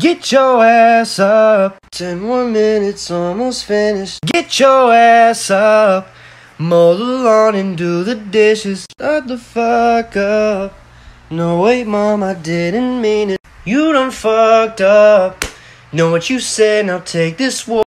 Get your ass up. Ten more minutes, almost finished. Get your ass up. Mow the lawn and do the dishes. Shut the fuck up. No, wait, mom, I didn't mean it. You done fucked up. Know what you said, now take this war.